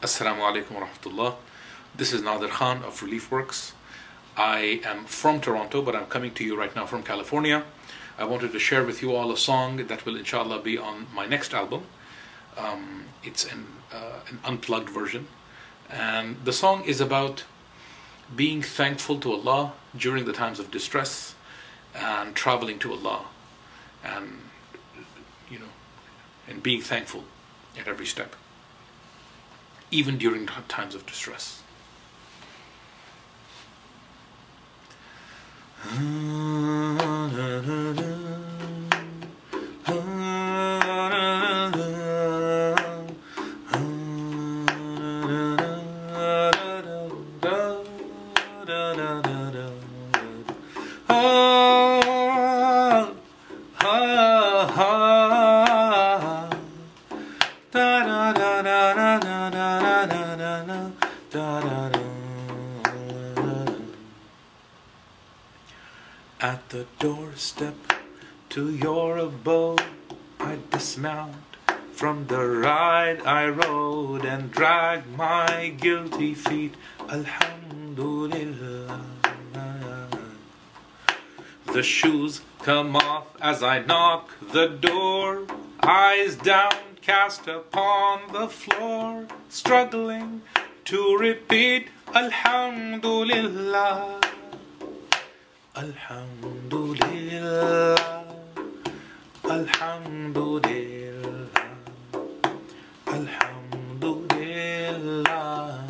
Assalamu alaikum wa rahmatullah. This is Nader Khan of Relief Works. I am from Toronto, but I'm coming to you right now from California. I wanted to share with you all a song that will, inshallah, be on my next album. Um, it's an, uh, an unplugged version. And the song is about being thankful to Allah during the times of distress and traveling to Allah and, you know, and being thankful at every step, even during times of distress. At the doorstep to your abode, I dismount from the ride I rode and drag my guilty feet. Alhamdulillah. The shoes come off as I knock the door, eyes downcast upon the floor, struggling to repeat Alhamdulillah. Alhamdulillah, Alhamdulillah, Alhamdulillah,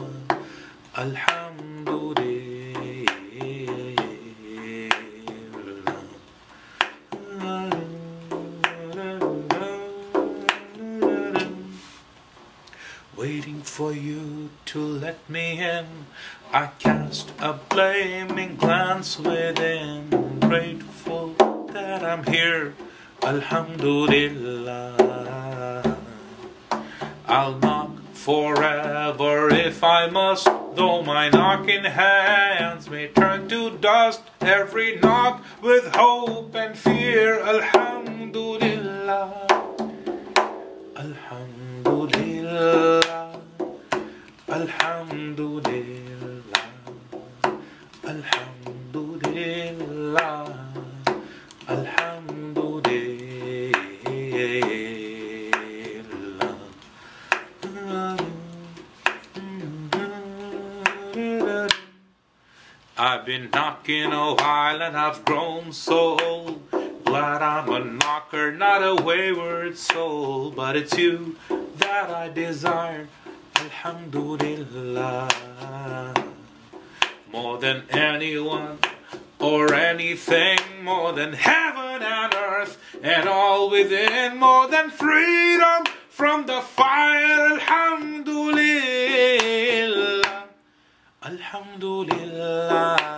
Alhamdulillah. Waiting for you to let me in. I cast a blaming glance within, grateful that I'm here. Alhamdulillah. I'll knock forever if I must, though my knocking hands may turn to dust. Every knock with hope and fear. Alhamdulillah. Alhamdulillah. Alhamdulillah. Been knocking a while and I've grown so old. Glad I'm a knocker, not a wayward soul. But it's you that I desire. Alhamdulillah. More than anyone or anything, more than heaven and earth and all within, more than freedom from the fire. Alhamdulillah. Alhamdulillah. Alhamdulillah.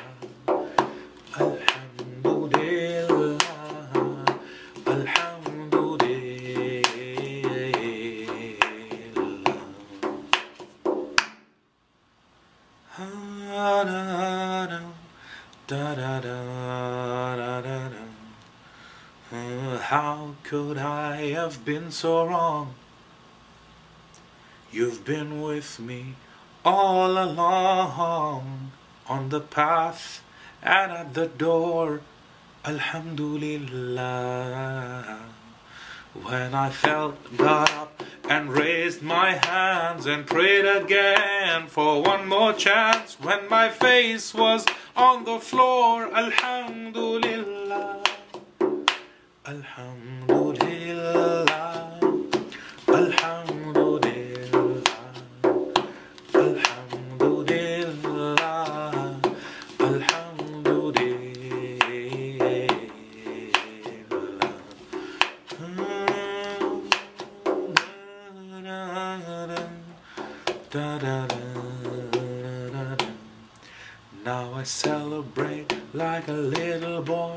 could I have been so wrong? You've been with me all along on the path and at the door. Alhamdulillah. When I felt, got up and raised my hands and prayed again for one more chance. When my face was on the floor, Alhamdulillah. Alhamdulillah. Alhamdulillah. Alhamdulillah. Alhamdulillah. Now I celebrate like a little boy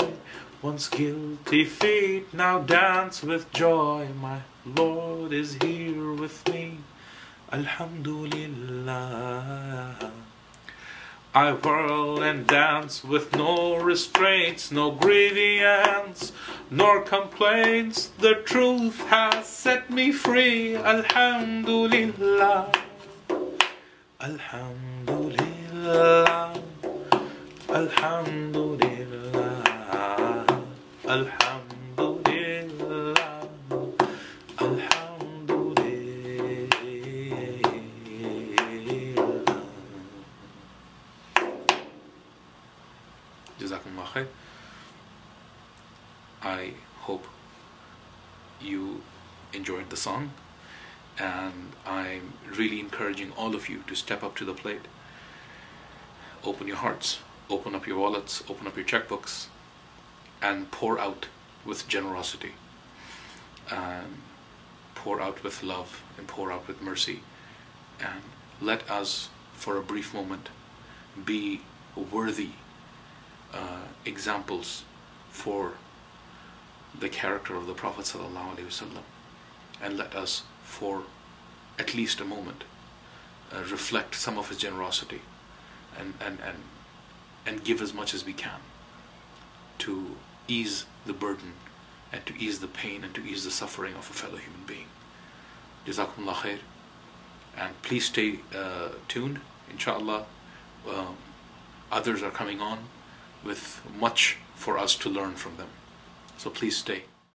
Once guilty feet now dance with joy. My Lord is here with me. Alhamdulillah. I whirl and dance with no restraints, no grievance, nor complaints. The truth has set me free. Alhamdulillah. Alhamdulillah. Alhamdulillah. Alhamdulillah. Alhamdulillah. I hope you enjoyed the song, and I'm really encouraging all of you to step up to the plate. Open your hearts, open up your wallets, open up your checkbooks, and pour out with generosity, and pour out with love, and pour out with mercy, and let us, for a brief moment, be worthy uh, examples for the character of the Prophet ﷺ, and let us, for at least a moment, uh, reflect some of his generosity and, and, and, and give as much as we can to ease the burden and to ease the pain and to ease the suffering of a fellow human being. Jazakumullah khair. And please stay uh, tuned, inshallah. Um, others are coming on with much for us to learn from them. So please stay.